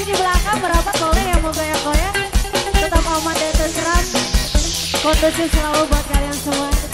masih di belakang berapa boleh yang mau goyang-goyang tetap aman dan terserah. Kondisi selalu buat kalian semua.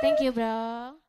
Thank you, bro.